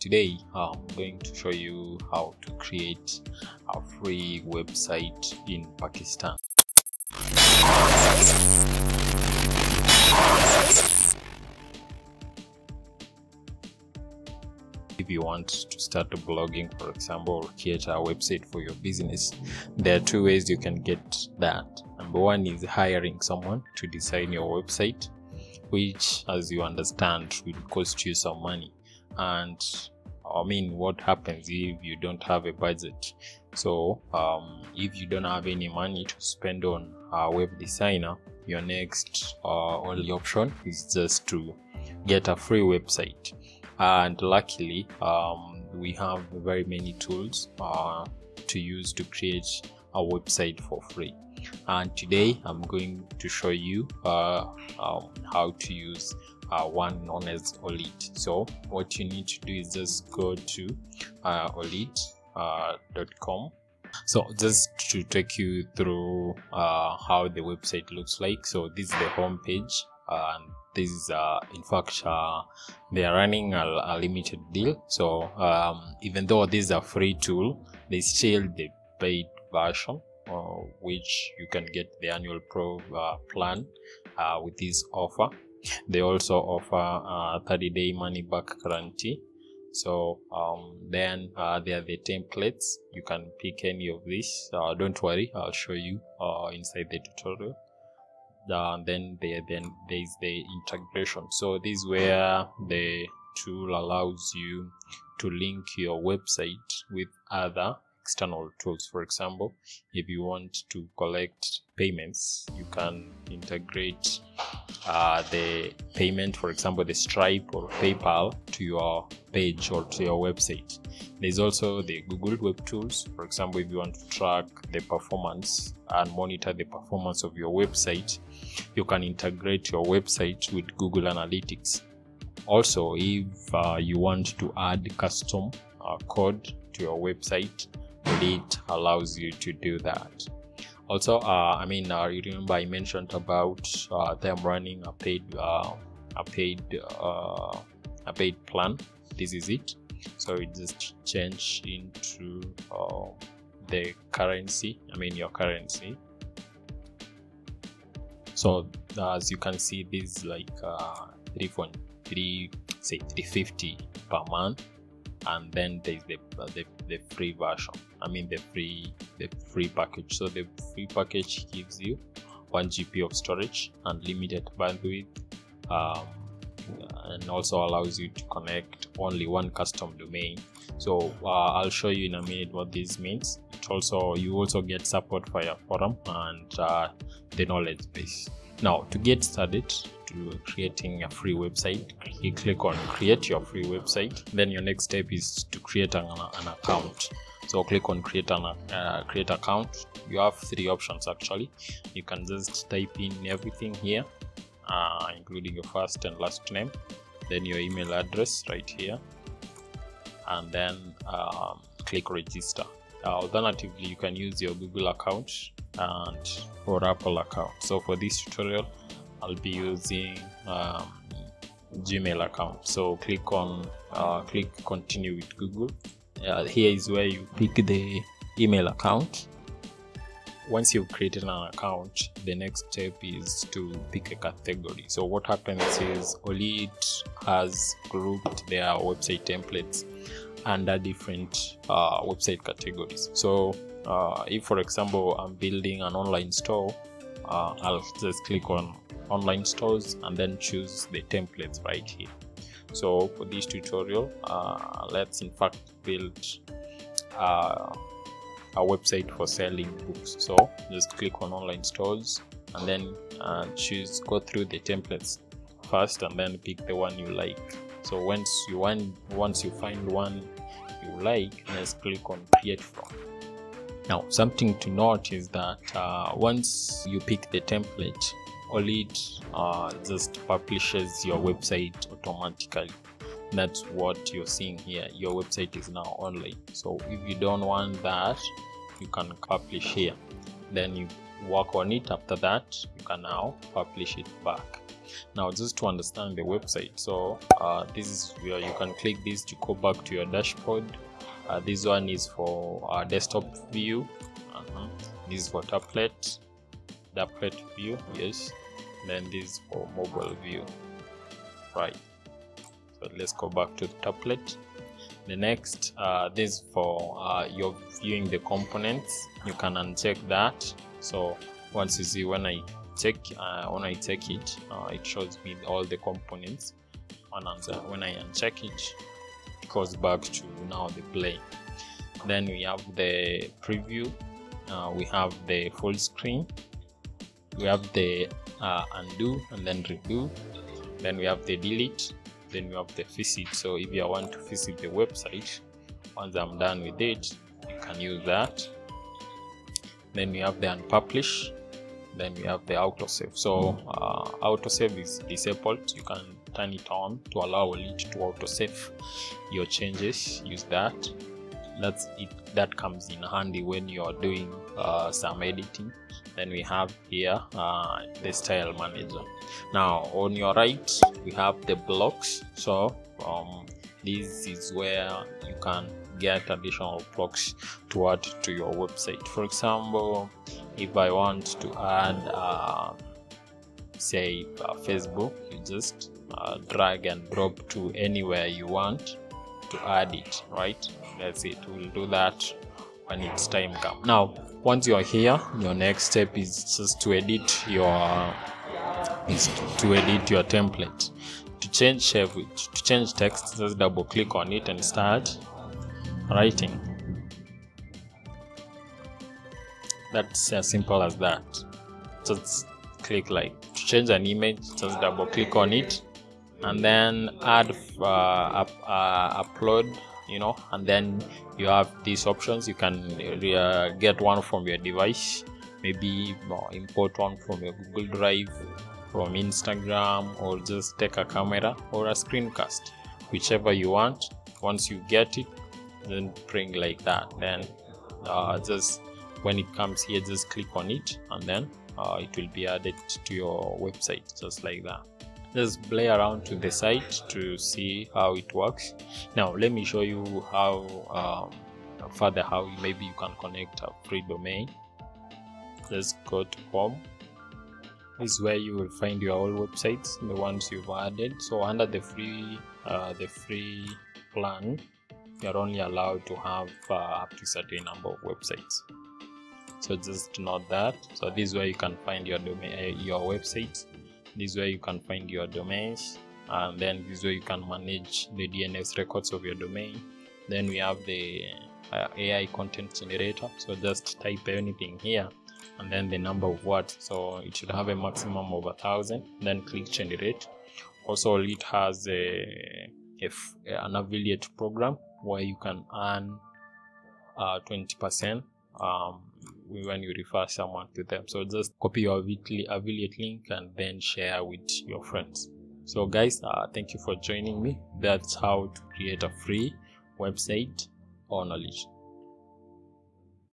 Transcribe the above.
Today I'm going to show you how to create a free website in Pakistan. If you want to start blogging, for example, or create a website for your business, there are two ways you can get that. Number one is hiring someone to design your website, which, as you understand, will cost you some money. And I mean, what happens if you don't have a budget? So, um, if you don't have any money to spend on a web designer, your next uh, only option is just to get a free website and luckily um, we have very many tools uh, to use to create a website for free and today i'm going to show you uh, um, how to use uh, one known as Olitt so what you need to do is just go to uh, olitt.com uh, so just to take you through uh, how the website looks like. So this is the home page and this is uh, in fact uh, they are running a, a limited deal. So um, even though this is a free tool they still the paid version uh, which you can get the annual pro uh, plan uh, with this offer they also offer a 30 day money back guarantee. So um, then uh, there are the templates. You can pick any of these. Don't worry i'll show you inside the tutorial. Uh, then there then there is the integration. So this is where the tool allows you to link your website with other external tools. For example if you want to collect payments you can integrate uh, the payment for example the stripe or paypal to your page or to your website. There's also the google web tools. For example if you want to track the performance and monitor the performance of your website you can integrate your website with google analytics. Also if uh, you want to add custom uh, code to your website it allows you to do that also uh, i mean uh, you remember i mentioned about uh, them running a paid uh, a paid uh, a paid plan. This is it. So it just change into uh, the currency. I mean your currency. So as you can see this is like 3.3 say 350 per month. And then there's the, the the free version i mean the free the free package. So the free package gives you 1 gb of storage unlimited bandwidth um, and also allows you to connect only one custom domain. So uh, i'll show you in a minute what this means. It also you also get support for your forum and uh, the knowledge base. Now to get started to creating a free website you click on create your free website. Then your next step is to create an, an account so click on create an uh, create account. You have three options actually. You can just type in everything here uh, including your first and last name then your email address right here and then um, click register. Uh, alternatively you can use your google account and or apple account. So for this tutorial i'll be using um, gmail account. So click on uh, click continue with google uh, here is where you pick the email account. Once you've created an account the next step is to pick a category. So what happens is Olitt has grouped their website templates under different uh, website categories. So uh, if for example i'm building an online store uh, i'll just click on online stores and then choose the templates right here. So for this tutorial uh, let's in fact build uh, a website for selling books. So just click on online stores and then uh, choose go through the templates first and then pick the one you like. So once you want once you find one you like just click on create from. Now something to note is that uh, once you pick the template Olitt uh, just publishes your website automatically that's what you're seeing here. Your website is now online. So if you don't want that you can publish here. Then you work on it. After that you can now publish it back. Now just to understand the website so uh, this is where you can click this to go back to your dashboard. Uh, this one is for uh, desktop view. Uh-huh. this is for tablet tablet view yes. Then this is for mobile view. Right so let's go back to the tablet. The next uh, this for uh, your viewing the components. You can uncheck that. So once you see when i check uh, when i take it uh, it shows me all the components and when i uncheck it. It goes back to now the play. Then we have the preview. Uh, we have the full screen. We have the uh, undo and then redo. Then we have the delete then we have the visit so if you want to visit the website once i'm done with it you can use that. Then we have the unpublish then we have the autosave. So uh, autosave is disabled. You can turn it on to allow it to autosave your changes. Use that that's it that comes in handy when you're doing uh, some editing. Then we have here uh, the style manager. Now on your right we have the blocks. So um, this is where you can get additional blocks to add to your website. For example if i want to add uh, say facebook you just uh, drag and drop to anywhere you want to add it right that's it we'll do that when it's time come now once you're here your next step is just to edit your is to edit your template. To change shape to change text just double click on it and start writing. That's as simple as that. Just click like to change an image just double click on it and then add uh, up, uh, upload you know and then you have these options. You can uh, get one from your device maybe import one from your google drive from instagram or just take a camera or a screencast. Whichever you want once you get it then bring like that. Then uh, just when it comes here just click on it and then uh, it will be added to your website just like that just play around to the site to see how it works. Now let me show you how um, further how maybe you can connect a free domain. Let's go to home. This is where you will find your old websites the ones you've added. So under the free uh, the free plan you're only allowed to have uh, up to certain number of websites. So just note that. So this is where you can find your domain uh, your websites this way you can find your domains and then this way you can manage the dns records of your domain. Then we have the uh, ai content generator. So just type anything here and then the number of words so it should have a maximum of a thousand then click generate. Also it has a, an affiliate program where you can earn uh, 20% um, when you refer someone to them. So just copy your affiliate link and then share with your friends. So guys, uh, thank you for joining me. That's how to create a free website or knowledge.